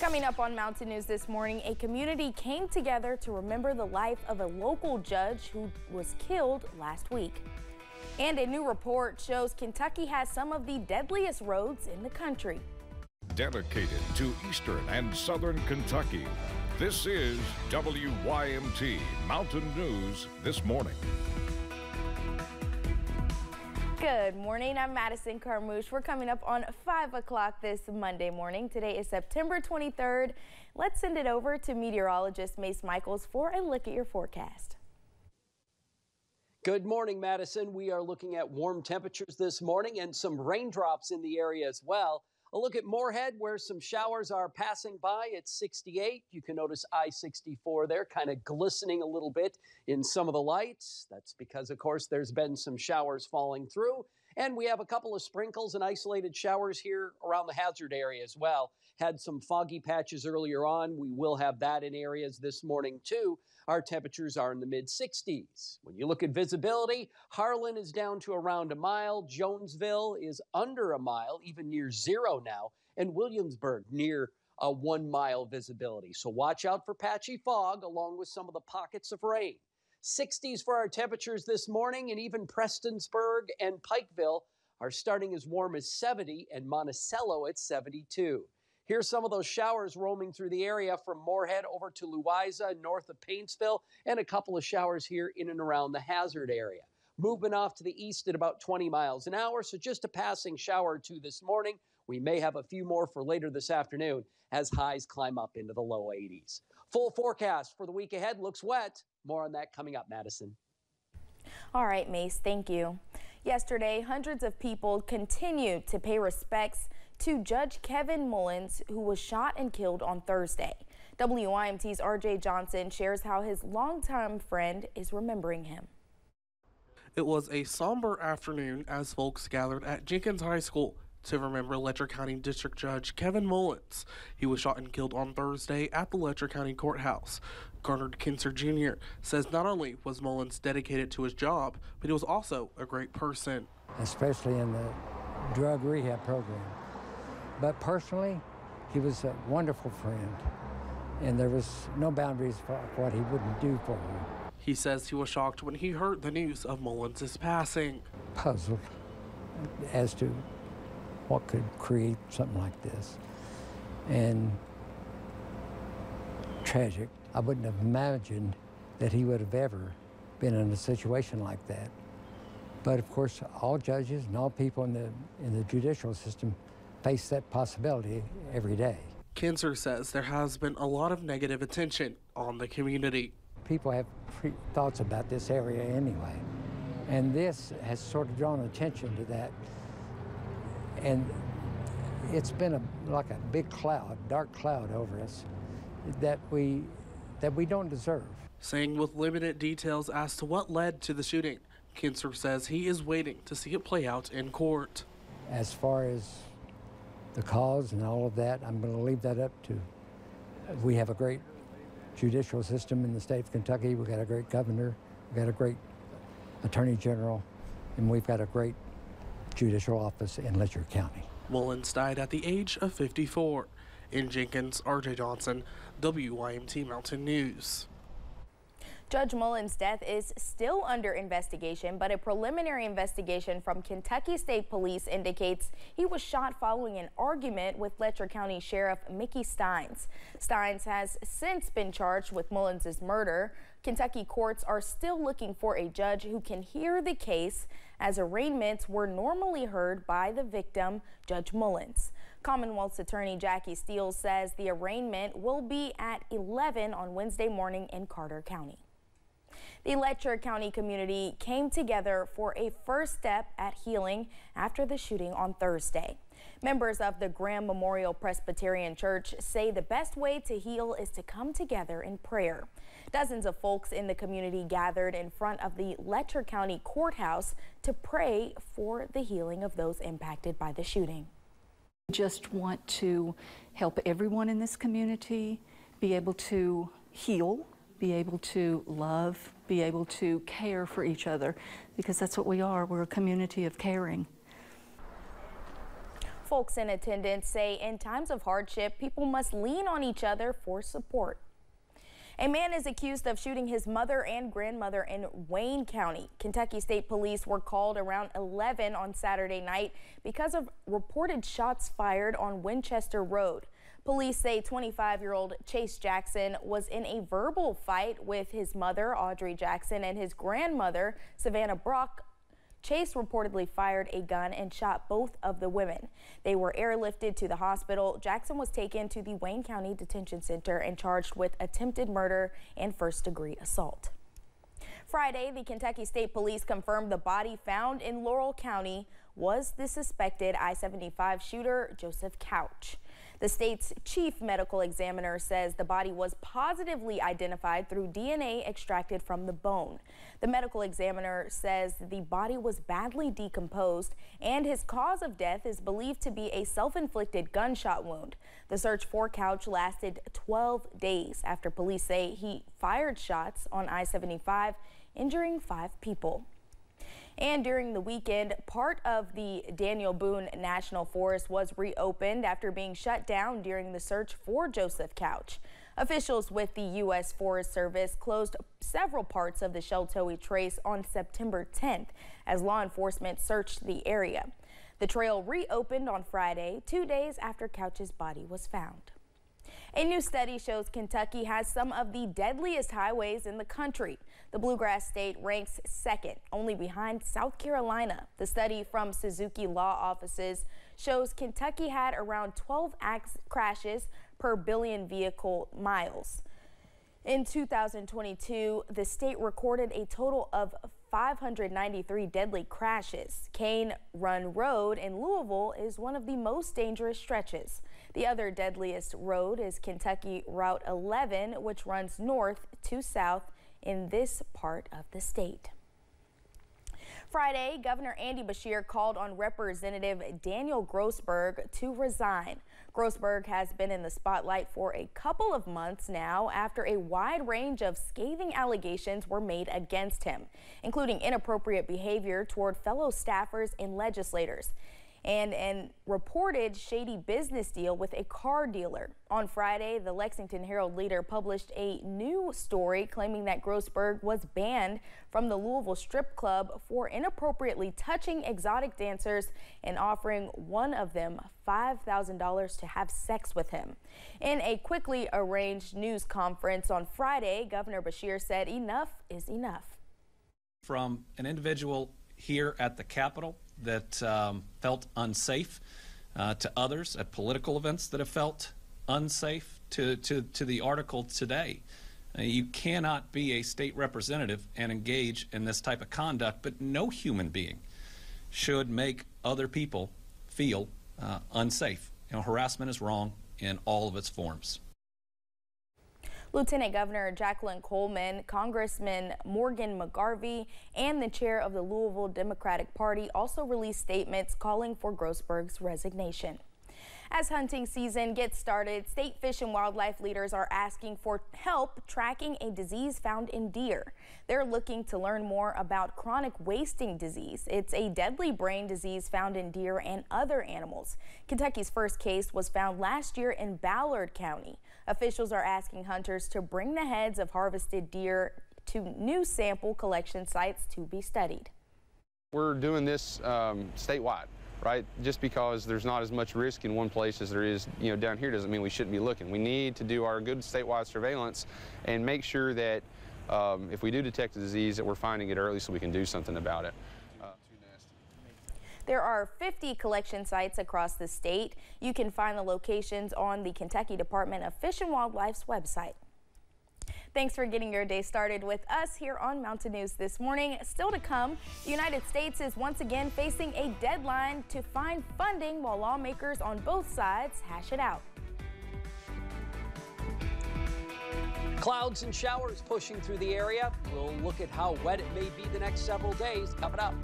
Coming up on Mountain News this morning, a community came together to remember the life of a local judge who was killed last week. And a new report shows Kentucky has some of the deadliest roads in the country. Dedicated to eastern and southern Kentucky, this is WYMT Mountain News this morning. Good morning. I'm Madison Carmouche. We're coming up on 5 o'clock this Monday morning. Today is September 23rd. Let's send it over to meteorologist Mace Michaels for a look at your forecast. Good morning, Madison. We are looking at warm temperatures this morning and some raindrops in the area as well. A look at Morehead, where some showers are passing by at 68. You can notice I 64 there, kind of glistening a little bit in some of the lights. That's because, of course, there's been some showers falling through. And we have a couple of sprinkles and isolated showers here around the hazard area as well. Had some foggy patches earlier on. We will have that in areas this morning too. Our temperatures are in the mid 60s. When you look at visibility, Harlan is down to around a mile, Jonesville is under a mile, even near zero now, and Williamsburg near a one mile visibility. So watch out for patchy fog along with some of the pockets of rain. 60s for our temperatures this morning, and even Prestonsburg and Pikeville are starting as warm as 70 and Monticello at 72. Here's some of those showers roaming through the area from Morehead over to Louisa, north of Paintsville, and a couple of showers here in and around the Hazard area. Moving off to the east at about 20 miles an hour, so just a passing shower or two this morning. We may have a few more for later this afternoon as highs climb up into the low 80s. Full forecast for the week ahead looks wet. More on that coming up, Madison. All right, Mace, thank you. Yesterday, hundreds of people continued to pay respects to Judge Kevin Mullins, who was shot and killed on Thursday. WYMT's RJ Johnson shares how his longtime friend is remembering him. It was a somber afternoon as folks gathered at Jenkins High School to remember Letcher County District Judge Kevin Mullins. He was shot and killed on Thursday at the Letcher County Courthouse. Garner Kinser Jr. says not only was Mullins dedicated to his job, but he was also a great person. Especially in the drug rehab program. But personally, he was a wonderful friend, and there was no boundaries for what he wouldn't do for me. He says he was shocked when he heard the news of Mullins' passing. Puzzled as to what could create something like this. And tragic. I wouldn't have imagined that he would have ever been in a situation like that. But of course, all judges and all people in the, in the judicial system face that possibility every day. Kinser says there has been a lot of negative attention on the community. People have thoughts about this area anyway, and this has sort of drawn attention to that. And it's been a, like a big cloud, dark cloud over us that we, that we don't deserve. Saying with limited details as to what led to the shooting, Kinser says he is waiting to see it play out in court. As far as the cause and all of that, I'm going to leave that up to. We have a great judicial system in the state of Kentucky. We've got a great governor. We've got a great attorney general, and we've got a great judicial office in Letcher County. Mullins died at the age of 54. In Jenkins, RJ Johnson, WYMT Mountain News. Judge Mullins' death is still under investigation, but a preliminary investigation from Kentucky State Police indicates he was shot following an argument with Letcher County Sheriff Mickey Stines. Stines has since been charged with Mullins' murder. Kentucky courts are still looking for a judge who can hear the case as arraignments were normally heard by the victim, Judge Mullins. Commonwealth's attorney Jackie Steele says the arraignment will be at 11 on Wednesday morning in Carter County. The Letcher County community came together for a first step at healing after the shooting on Thursday. Members of the Graham Memorial Presbyterian Church say the best way to heal is to come together in prayer. Dozens of folks in the community gathered in front of the Letcher County Courthouse to pray for the healing of those impacted by the shooting. Just want to help everyone in this community be able to heal be able to love, be able to care for each other, because that's what we are. We're a community of caring. Folks in attendance say in times of hardship, people must lean on each other for support. A man is accused of shooting his mother and grandmother in Wayne County. Kentucky State Police were called around 11 on Saturday night because of reported shots fired on Winchester Road. Police say 25-year-old Chase Jackson was in a verbal fight with his mother, Audrey Jackson, and his grandmother, Savannah Brock, Chase reportedly fired a gun and shot both of the women. They were airlifted to the hospital. Jackson was taken to the Wayne County Detention Center and charged with attempted murder and first degree assault. Friday, the Kentucky State Police confirmed the body found in Laurel County was the suspected I-75 shooter, Joseph Couch. The state's chief medical examiner says the body was positively identified through DNA extracted from the bone. The medical examiner says the body was badly decomposed and his cause of death is believed to be a self-inflicted gunshot wound. The search for Couch lasted 12 days after police say he fired shots on I-75, injuring five people. And during the weekend, part of the Daniel Boone National Forest was reopened after being shut down during the search for Joseph Couch. Officials with the U.S. Forest Service closed several parts of the Sheltowee Trace on September 10th as law enforcement searched the area. The trail reopened on Friday, two days after Couch's body was found. A new study shows Kentucky has some of the deadliest highways in the country. The Bluegrass State ranks second, only behind South Carolina. The study from Suzuki Law Offices shows Kentucky had around 12 crashes per billion vehicle miles. In 2022, the state recorded a total of 593 deadly crashes. Cane Run Road in Louisville is one of the most dangerous stretches. The other deadliest road is Kentucky Route 11, which runs north to south in this part of the state. Friday, Governor Andy Beshear called on Representative Daniel Grossberg to resign. Grossberg has been in the spotlight for a couple of months now after a wide range of scathing allegations were made against him, including inappropriate behavior toward fellow staffers and legislators and an reported shady business deal with a car dealer. On Friday, the Lexington Herald Leader published a new story claiming that Grossberg was banned from the Louisville Strip Club for inappropriately touching exotic dancers and offering one of them $5,000 to have sex with him. In a quickly arranged news conference on Friday, Governor Beshear said enough is enough. From an individual here at the Capitol that um, felt unsafe, uh, to others at political events that have felt unsafe, to, to, to the article today. Uh, you cannot be a state representative and engage in this type of conduct, but no human being should make other people feel uh, unsafe. You know, harassment is wrong in all of its forms. Lieutenant Governor Jacqueline Coleman, Congressman Morgan McGarvey, and the chair of the Louisville Democratic Party also released statements calling for Grossberg's resignation. As hunting season gets started, state fish and wildlife leaders are asking for help tracking a disease found in deer. They're looking to learn more about chronic wasting disease. It's a deadly brain disease found in deer and other animals. Kentucky's first case was found last year in Ballard County. Officials are asking hunters to bring the heads of harvested deer to new sample collection sites to be studied. We're doing this um, statewide right? Just because there's not as much risk in one place as there is, you know, down here doesn't mean we shouldn't be looking. We need to do our good statewide surveillance and make sure that um, if we do detect a disease that we're finding it early so we can do something about it. Uh, there are 50 collection sites across the state. You can find the locations on the Kentucky Department of Fish and Wildlife's website. Thanks for getting your day started with us here on Mountain News this morning. Still to come, the United States is once again facing a deadline to find funding while lawmakers on both sides hash it out. Clouds and showers pushing through the area. We'll look at how wet it may be the next several days coming up.